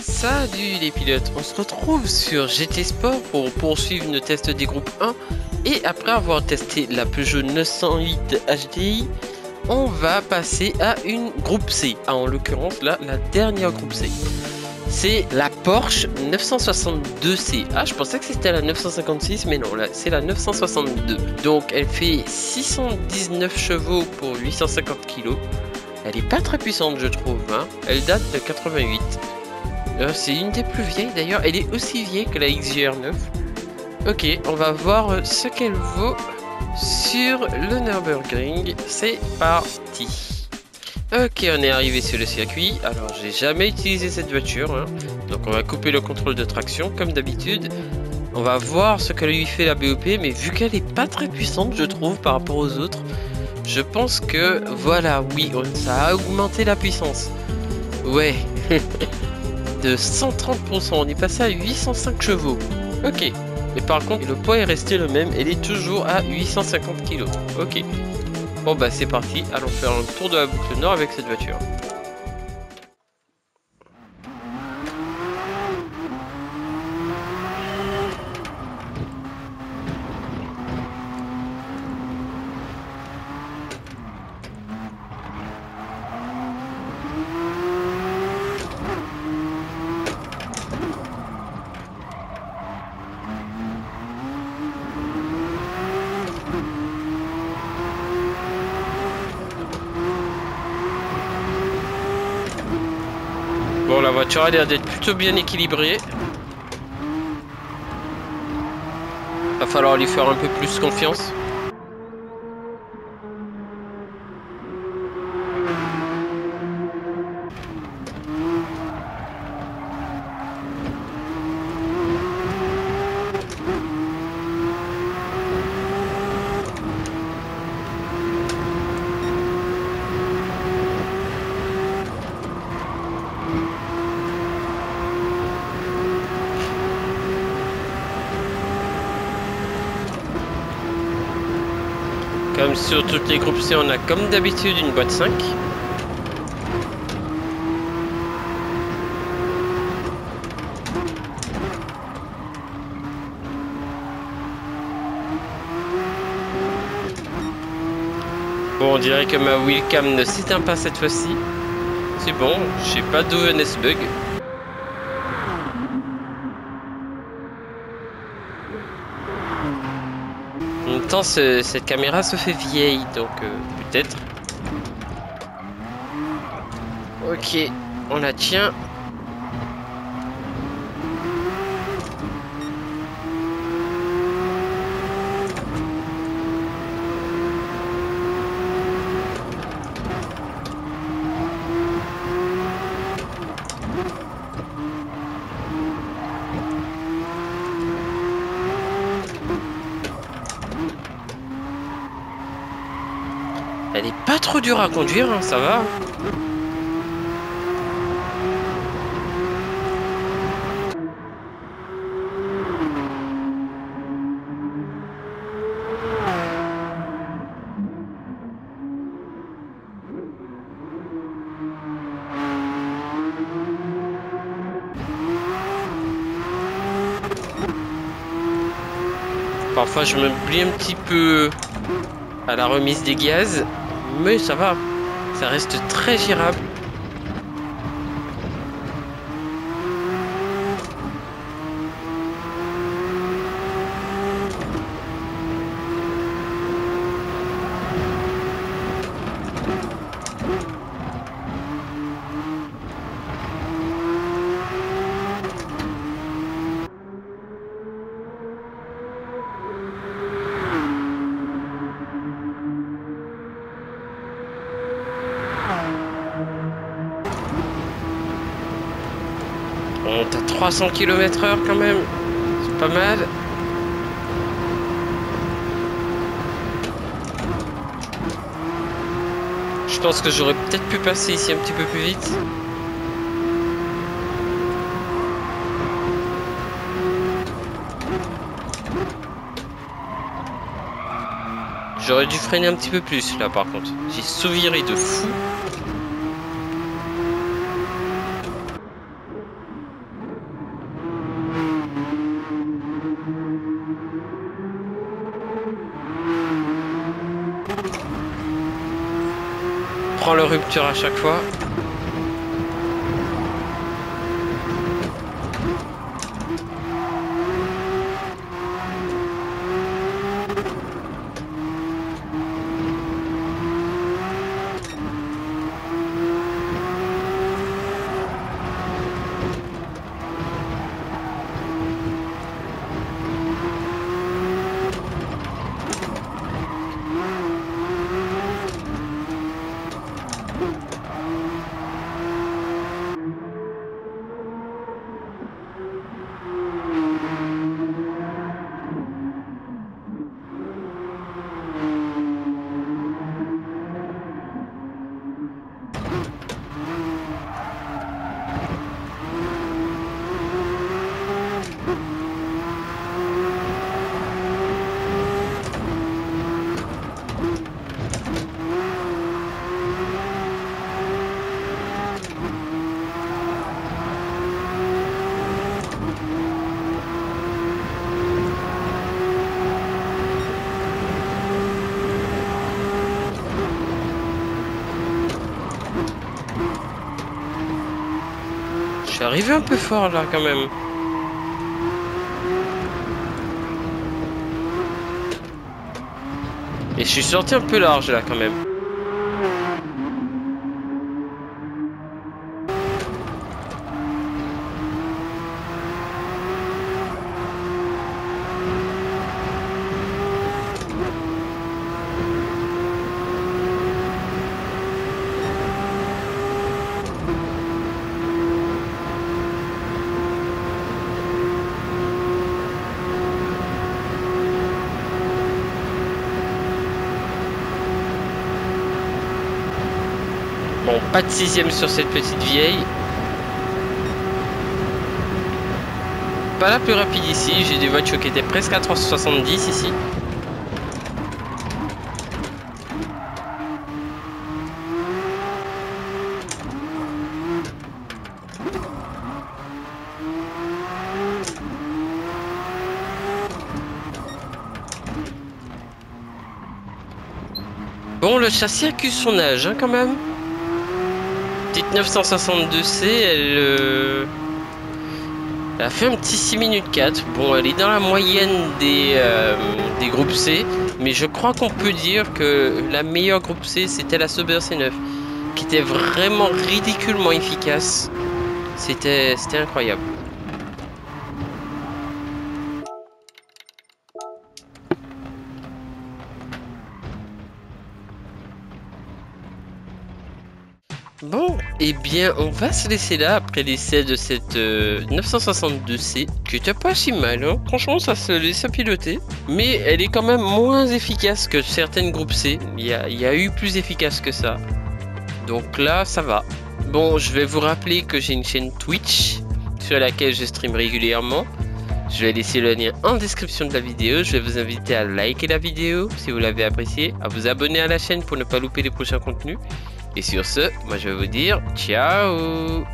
Salut les pilotes, on se retrouve sur GT Sport pour poursuivre nos tests des groupes 1 et après avoir testé la Peugeot 908 HDI, on va passer à une groupe C, ah, en l'occurrence là la dernière groupe C. C'est la Porsche 962C. Ah, je pensais que c'était la 956, mais non, c'est la 962. Donc elle fait 619 chevaux pour 850 kg. Elle est pas très puissante, je trouve. hein. Elle date de 88. Euh, c'est une des plus vieilles d'ailleurs. Elle est aussi vieille que la XJR9. Ok, on va voir euh, ce qu'elle vaut sur le Nürburgring. C'est parti. Ok, on est arrivé sur le circuit. Alors, j'ai jamais utilisé cette voiture. hein. Donc, on va couper le contrôle de traction comme d'habitude. On va voir ce que lui fait la BOP. Mais vu qu'elle est pas très puissante, je trouve, par rapport aux autres, je pense que voilà, oui, ça a augmenté la puissance. Ouais. de 130%. On est passé à 805 chevaux. Ok. Mais par contre, le poids est resté le même. Elle est toujours à 850 kg. Ok. Bon bah c'est parti. Allons faire un tour de la boucle nord avec cette voiture. Bon, la voiture a l'air d'être plutôt bien équilibrée. Va falloir lui faire un peu plus confiance. Sur toutes les groupes C, on a comme d'habitude une boîte 5. Bon, on dirait que ma wheelcam ne s'éteint pas cette fois-ci. C'est bon, j'ai pas d'ONS bug. En même cette caméra se fait vieille, donc euh, peut-être. Ok, on la tient. Elle est pas trop dure à conduire, hein, ça va. Parfois je m'oublie un petit peu à la remise des gaz, mais ça va, ça reste très gérable. 300 km heure quand même. C'est pas mal. Je pense que j'aurais peut-être pu passer ici un petit peu plus vite. J'aurais dû freiner un petit peu plus là par contre. J'ai souviré de fou. Le rupture à chaque fois. Suis arrivé un peu fort là quand même. Et je suis sorti un peu large là quand même. Pas de sixième sur cette petite vieille. Pas la plus rapide ici, j'ai des voitures qui étaient presque à 370 ici. Bon, le châssis accuse son âge hein, quand même. Petite 962C, elle, euh, elle a fait un petit 6 minutes 4. Bon, elle est dans la moyenne des, euh, des groupes C, mais je crois qu'on peut dire que la meilleure groupe C, c'était la Sauber C9, qui était vraiment ridiculement efficace. C'était incroyable. Eh bien, on va se laisser là après l'essai de cette euh, 962C, qui était pas si mal, hein. Franchement, ça se laisse piloter. Mais elle est quand même moins efficace que certaines groupes C. Il y a, il y a eu plus efficace que ça. Donc là, ça va. Bon, je vais vous rappeler que j'ai une chaîne Twitch sur laquelle je stream régulièrement. Je vais laisser le lien en description de la vidéo. Je vais vous inviter à liker la vidéo si vous l'avez appréciée, à vous abonner à la chaîne pour ne pas louper les prochains contenus. Et sur ce, moi je vais vous dire ciao